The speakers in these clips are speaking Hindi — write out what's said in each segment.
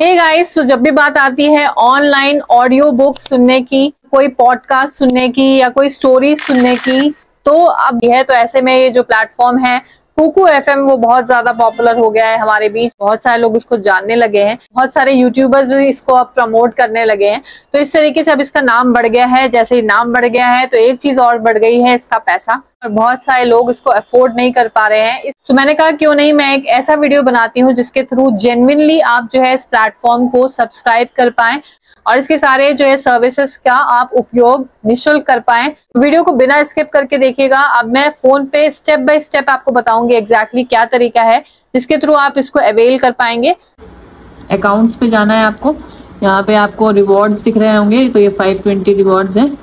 हे hey गाइस तो जब भी बात आती है ऑनलाइन ऑडियो बुक सुनने की, कोई पॉडकास्ट सुनने की या कोई स्टोरी सुनने की तो अब यह तो ऐसे में ये जो प्लेटफॉर्म है कुकू एफ़ वो बहुत ज़्यादा पॉपुलर हो गया है हमारे बीच। बहुत सारे लोग इसको जानने लगे हैं। बहुत सारे यूट्यूबर्स भी इसको अब प्रमोट करने लगे हैं। तो इस तरीके से अब इसका नाम बढ़ गया है। जैसे ही नाम बढ़ गया है तो एक चीज़ और बढ़ गई है, इसका पैसा। और बहुत सारे लोग इसको अफोर्ड नहीं कर पा रहे हैं। तो मैंने कहा, क्यों नहीं? मैं एक ऐसा वीडियो बनाती हूँ जिसके थ्रू जेनविनली आप जो है इस प्लेटफॉर्म को सब्सक्राइब कर पाए और इसके सारे जो है सर्विसेज़ का आप उपयोग निशुल्क कर पाए। वीडियो को बिना स्किप करके देखिएगा। अब मैं फ़ोन पे स्टेप बाय स्टेप आपको बताऊँगी एग्जैक्टली क्या तरीका है, जिसके थ्रू आप इसको अवेल कर पाएँगे। अकाउंट्स पे जाना है आपको। यहाँ पे आपको रिवॉर्ड्स दिख रहे होंगे। तो ये 520 रिवॉर्ड्स हैं।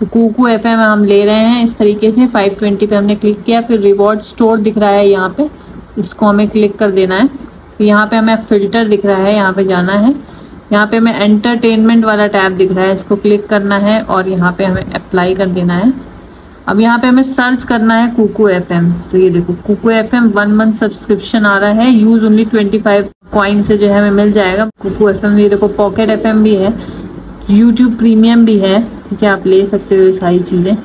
तो कूकू एफ़ एम हम ले रहे हैं इस तरीके से 520 पे हमने क्लिक किया, फिर रिवॉर्ड स्टोर दिख रहा है यहाँ पे, इसको हमें क्लिक कर देना है। तो यहाँ पे हमें फ़िल्टर दिख रहा है, यहाँ पे जाना है। यहाँ पे हमें एंटरटेनमेंट वाला टैब दिख रहा है, इसको क्लिक करना है और यहाँ पे हमें अप्लाई कर देना है। अब यहाँ पे हमें सर्च करना है कुकू एफ़ तो ये देखो Kuku F M one month subscription आ रहा है use only twenty five coin से जो है हमें मिल जाएगा। कुकू एफ़ एम ये देखो पॉकेट एफ़ भी है यूट्यूब प्रीमियम भी है। ठीक है, आप ले सकते हो ये सारी चीज़ें।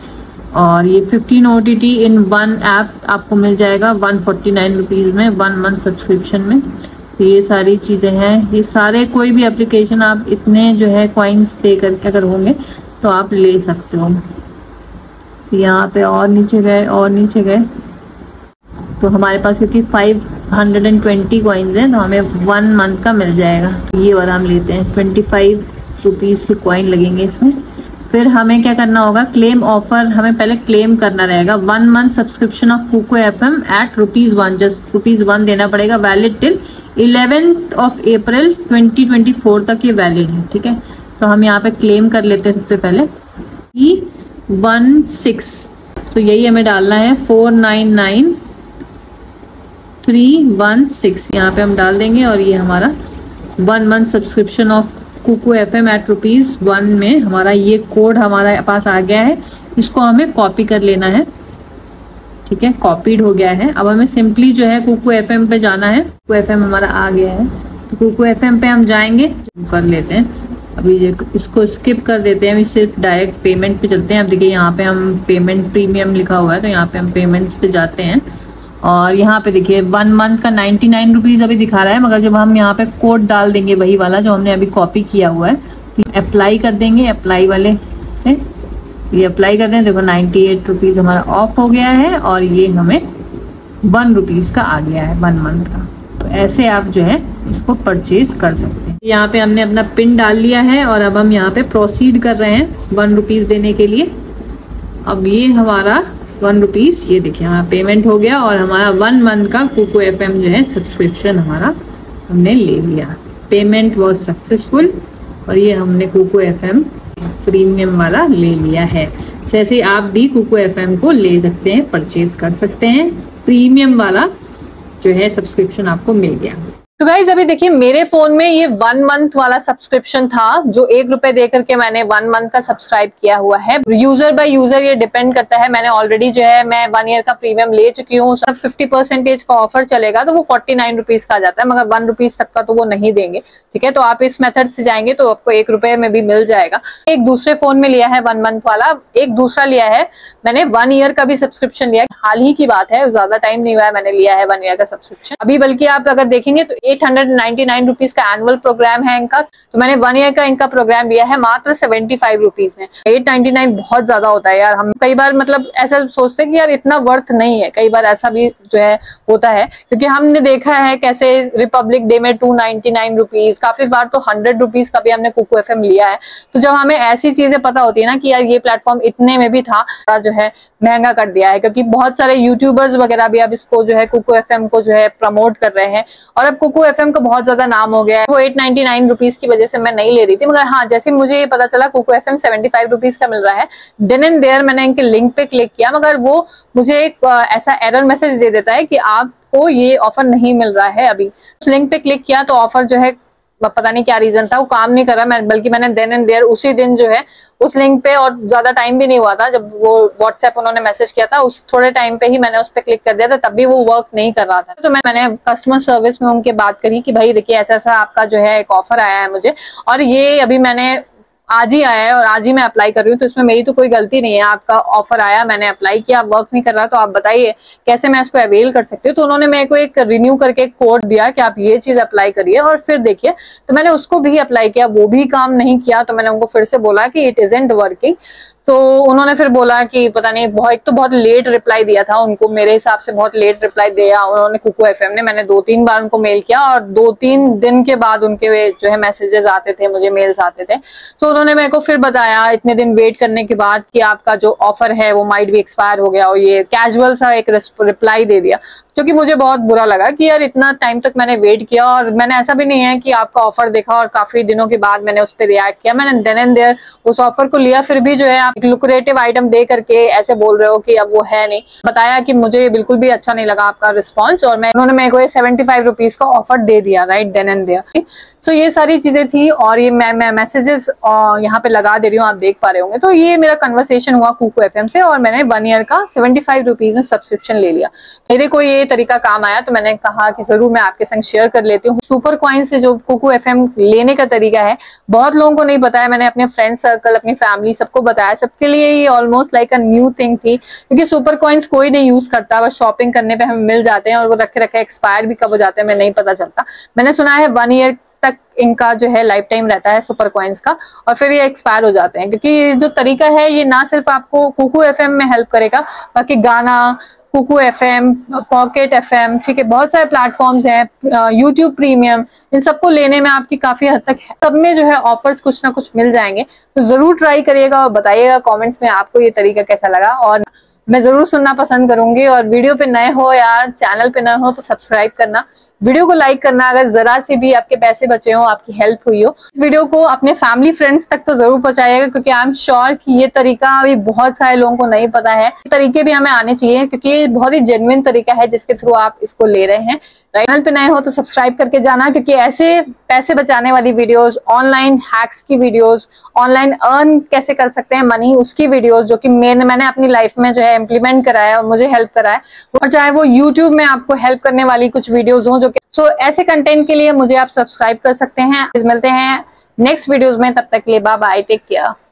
और ये 15 ओ इन वन ऐप आपको मिल जाएगा वन फोर्टी नाइन रुपीज़ में वन मंथ सब्सक्रिप्शन में। तो ये सारी चीज़ें हैं। ये सारे कोई भी एप्लीकेशन आप इतने जो है क्वाइंस दे करके अगर होंगे तो आप ले सकते हो। तो यहाँ पे और नीचे गए, और नीचे गए। तो हमारे पास क्योंकि 520 क्वाइंस हैं तो हमें वन मंथ का मिल जाएगा। तो ये वाला हम लेते हैं। 25 रुपीस के क्वाइन लगेंगे इसमें। फिर हमें क्या करना होगा? क्लेम ऑफ़र हमें पहले क्लेम करना रहेगा। One month subscription of Kuku F M at rupees one just rupees one देना पड़ेगा valid till eleventh of April 2024 तक ये वैलिड है, ठीक है? तो हम यहाँ पे क्लेम कर लेते हैं सबसे पहले। ई वन सिक्स तो यही हमें डालना है four nine nine three one six यहाँ पे हम डाल देंगे और ये हमारा one month subscription of Kuku F M at rupees one में हमारा ये कोड हमारे पास आ गया है। इसको हमें कॉपी कर लेना है। ठीक है कॉपीड हो गया है। अब हमें सिंपली जो है कुकू एफ़ एम पे जाना है। कुकू एफ़ एम हमारा आ गया है। तो कुकू एफ़ एम पे हम जाएँगे। कर लेते हैं। अभी इसको स्किप कर देते हैं। अभी सिर्फ़ डायरेक्ट पेमेंट पे चलते हैं। अब देखिए, यहाँ पे हम पेमेंट प्रीमियम लिखा हुआ है तो यहाँ पे हम पेमेंट्स पे जाते हैं। और यहाँ पे देखिए वन मंथ का नाइन्टी नाइन रुपीज़ अभी दिखा रहा है, मगर जब हम यहाँ पे कोड डाल देंगे वही वाला जो हमने अभी कॉपी किया हुआ है अप्लाई कर देंगे अप्लाई वाले से। ये अप्लाई कर दें, देखो नाइन्टी एट रुपीज़ हमारा ऑफ़ हो गया है और ये हमें वन रुपीज़ का आ गया है वन मंथ का। तो ऐसे आप जो है इसको परचेज कर सकते हैं। यहाँ पे हमने अपना पिन डाल लिया है और अब हम यहाँ पे प्रोसीड कर रहे हैं वन रुपीज़ देने के लिए। अब ये हमारा वन रुपीज़ ये देखिए हमारा पेमेंट हो गया और हमारा वन मंथ का कुको एफ़ जो है सब्सक्रिप्शन हमारा हमने ले लिया। पेमेंट वॉज़ सक्सेसफुल और ये हमने कुको एफ़ प्रीमियम वाला ले लिया है। जैसे आप भी कुको एफ़ को ले सकते हैं परचेज कर सकते हैं। प्रीमियम वाला जो है सब्सक्रिप्शन आपको मिल गया। तो गाइज़ अभी देखिए, मेरे फ़ोन में ये वन मंथ वाला सब्सक्रिप्शन था, जो एक रुपए दे करके मैंने वन मंथ का सब्सक्राइब किया हुआ है। यूज़र बाय यूज़र ये डिपेंड करता है। मैंने ऑलरेडी जो है, मैं वन ईयर का प्रीमियम ले चुकी हूँ। सब फिफ्टी परसेंटेज का ऑफ़र चलेगा तो वो फोर्टी नाइन रुपीज़ का जाता है, मगर वन रुपीज़ तक का तो वो नहीं देंगे। ठीक है तो आप इस मेथड से जाएँगे तो आपको एक रुपए में भी मिल जाएगा। एक दूसरे फ़ोन में लिया है वन मंथ वाला, एक दूसरा लिया है, मैंने वन ईयर का भी सब्सक्रिप्शन लिया हाल ही की बात है, ज़्यादा टाइम नहीं हुआ है, मैंने लिया है वन ईयर का सब्सक्रिप्शन अभी बल्कि आप अगर देखेंगे तो एट हंड्रेड नाइन रुपीज़ का एनुअल प्रोग्राम है इनका। तो मैंने वन ईयर का इनका प्रोग्राम लिया है, मात्र सेवेंटी फाइव रुपीज़ में। एट नाइनटी नाइन बहुत ज़्यादा होता है यार। हम कई बार मतलब ऐसा सोचते हैं कि यार इतना वर्थ नहीं है। कई बार ऐसा भी जो है होता है, क्योंकि हमने देखा है कैसे रिपब्लिक डे में टू नाइनटी नाइन रुपीज़ काफ़ी बार तो हंड्रेड रुपीज़ का भी हमने कुकू एफ़ लिया है। तो जब हमें ऐसी चीज़ें पता होती है ना कि यार ये प्लेटफॉर्म इतने में भी था जो है महँगा कर दिया है, क्योंकि बहुत सारे यूट्यूबर्स वगैरह भी अब इसको जो है कुकू एफ़ को जो है प्रमोट कर रहे हैं। और अब कुकू एफ़ का बहुत ज़्यादा नाम हो गया है। वो एट नाइनटी नाइन रुपीज़ की वजह से मैं नहीं ले रही थी, मगर हाँ जैसे मुझे ये पता चला Kuku F M seventy five rupees का मिल रहा है देन एंड देयर मैंने इनके लिंक पे क्लिक किया, मगर वो मुझे एक ऐसा एरर मैसेज दे देता है कि आपको ये ऑफ़र नहीं मिल रहा है अभी। लिंक पे क्लिक किया तो ऑफ़र जो है पता नहीं क्या रीजन था वो काम नहीं कर रहा मैं बल्कि मैंने देन एंड देयर उसी दिन जो है उस लिंक पे और ज़्यादा टाइम भी नहीं हुआ था जब वो व्हाट्सएप उन्होंने मैसेज किया था उस थोड़े टाइम पे ही मैंने उस पर क्लिक कर दिया था तब भी वो वर्क नहीं कर रहा था। तो मैं, मैंने कस्टमर सर्विस में उनके बात करी कि भाई देखिए ऐसा ऐसा आपका जो है एक ऑफ़र आया है मुझे और ये अभी मैंने आज ही आया है और आज ही मैं अप्लाई कर रही हूँ तो इसमें मेरी तो कोई गलती नहीं है। आपका ऑफ़र आया, मैंने अप्लाई किया वर्क नहीं कर रहा तो आप बताइए, कैसे मैं इसको अवेल कर सकती हूँ? तो उन्होंने मेरे को एक रिन्यू करके एक कोड दिया कि आप ये चीज़ अप्लाई करिए और फिर देखिए। तो मैंने उसको भी अप्लाई किया, वो भी काम नहीं किया तो मैंने उनको फिर से बोला कि इट इजेंट वर्किंग तो उन्होंने फिर बोला कि पता नहीं, बहुत, एक तो बहुत लेट रिप्लाई दिया था उनको, मेरे हिसाब से बहुत लेट रिप्लाई दिया उन्होंने कुकू एफएम ने। मैंने दो तीन बार उनको मेल किया और दो तीन दिन के बाद उनके जो है मैसेजेस आते थे, मुझे मेल्स आते थे। तो उन्होंने मेरे को फिर बताया इतने दिन वेट करने के बाद कि आपका जो ऑफ़र है वो माइट भी एक्सपायर हो गया और ये कैजुअल सा एक रिप्लाई दे दिया। जो कि मुझे बहुत बुरा लगा कि यार इतना टाइम तक मैंने वेट किया और मैंने ऐसा भी नहीं है कि आपका ऑफ़र देखा और काफ़ी दिनों के बाद मैंने उस पर रिएक्ट किया। मैंने देन एंड देयर उस ऑफ़र को लिया, फिर भी जो है आप लुक्रेटिव आइटम दे करके ऐसे बोल रहे हो कि अब वो है नहीं। बताया कि मुझे ये बिल्कुल भी अच्छा नहीं लगा आपका रिस्पॉन्स और मैं, उन्होंने मेरे को सेवेंटी फाइव रुपीज़ का ऑफ़र दे दिया right then and there so ये सारी चीज़ें थी और ये मैं मैं मैसेजेस यहाँ पे लगा दे रही हूँ, आप देख पा रहे होंगे। तो ये मेरा कन्वर्सेशन हुआ कुकू एफएम से और मैंने वन ईयर का सेवेंटी फाइव रुपीज़ में सब्सक्रिप्शन ले लिया। मेरे को ये तरीका काम आया तो मैंने कहा कि ज़रूर मैं आपके संग शेयर कर लेती हूँ। सुपर क्वाइन से जो कुकू एफ़ लेने का तरीका है, बहुत लोगों को नहीं बताया मैंने अपने फ्रेंड सर्कल अपनी फैमिली सबको बताया, सबके लिए ये almost like a new thing थी, क्योंकि सुपर क्वाइंस कोई नहीं यूज़ करता, बस शॉपिंग करने पे हमें मिल जाते हैं और वो रखे रखे एक्सपायर भी कब हो जाते हैं मैं नहीं पता चलता। मैंने सुना है वन ईयर तक इनका जो है लाइफ टाइम रहता है सुपर कॉइन्स का, और फिर ये एक्सपायर हो जाते हैं। क्योंकि जो तरीका है, ये ना सिर्फ़ आपको कुकू एफ़ में हेल्प करेगा, बाकी गाना Kuku F M Pocket F M ठीक है, बहुत सारे प्लेटफॉर्म्स हैं यूट्यूब प्रीमियम इन सबको लेने में आपकी काफ़ी हद तक सब में जो है ऑफर्स कुछ ना कुछ मिल जाएँगे तो ज़रूर ट्राई करिएगा और बताइएगा कमेंट्स में आपको ये तरीका कैसा लगा। और मैं ज़रूर सुनना पसंद करूँगी और वीडियो पे नए हो यार चैनल पे नए हो तो सब्सक्राइब करना। वीडियो को लाइक करना, अगर जरा से भी आपके पैसे बचे हो, आपकी हेल्प हुई हो, इस वीडियो को अपने फैमिली फ्रेंड्स तक तो ज़रूर पहुंचाइएगा, क्योंकि आई एम श्योर कि ये तरीका अभी बहुत सारे लोगों को नहीं पता है। तरीके भी हमें आने चाहिए, क्योंकि ये बहुत ही जेनविन तरीका है जिसके थ्रू आप इसको ले रहे हैं। चैनल पे नए हो तो सब्सक्राइब करके जाना, क्योंकि ऐसे पैसे बचाने वाली वीडियोस ऑनलाइन हैक्स की वीडियोस ऑनलाइन अर्न कैसे कर सकते हैं मनी उसकी वीडियोस जो कि मैंने मैंने अपनी लाइफ में जो है इम्प्लीमेंट कराया और मुझे हेल्प करा है और चाहे वो यूट्यूब में आपको हेल्प करने वाली कुछ वीडियोज़ हो जो कि सो so, ऐसे कंटेंट के लिए मुझे आप सब्सक्राइब कर सकते हैं। मिलते हैं नेक्स्ट वीडियोज़ में। तब तक के लिए बाय बाय टेक केयर